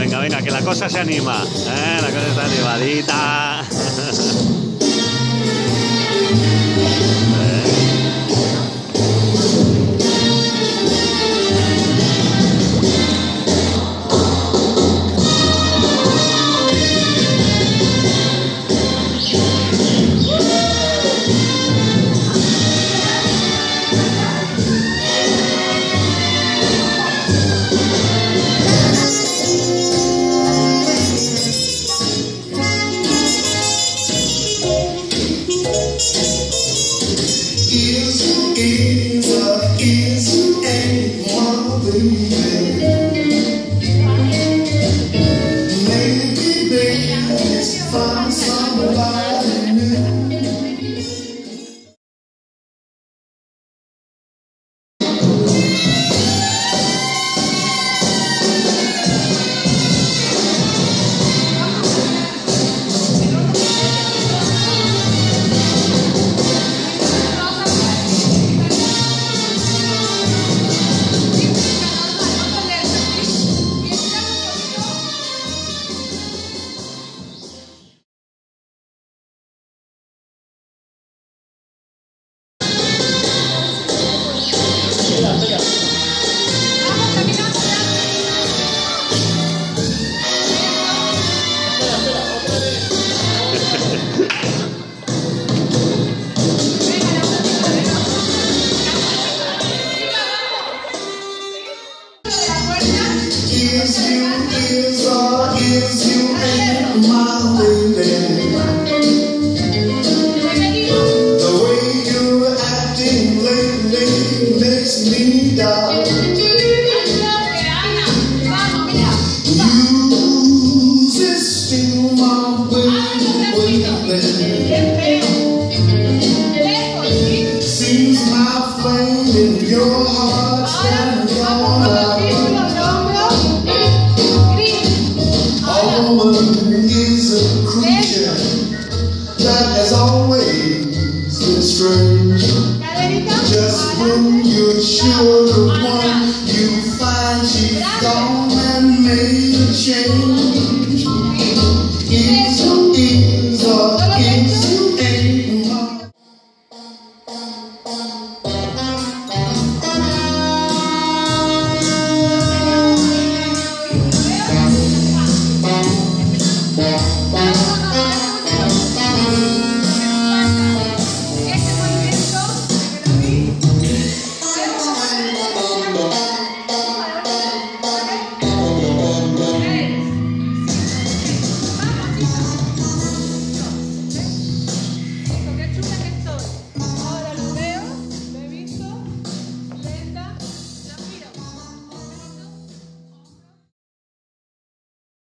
Venga, venga, que la cosa se anima. ¿eh? La cosa está animadita. Seems my flame in your heart As has always been strange. Just when you're sure the one you find she's gone and made a change.